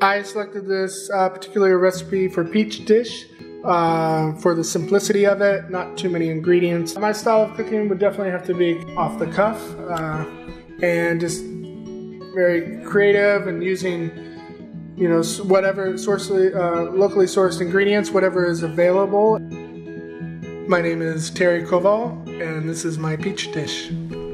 I selected this uh, particular recipe for PeachDish uh, for the simplicity of it, not too many ingredients. My style of cooking would definitely have to be off the cuff uh, and just very creative and using you know whatever sourcely, uh, locally sourced ingredients, whatever is available. My name is Terry Koval and this is my PeachDish.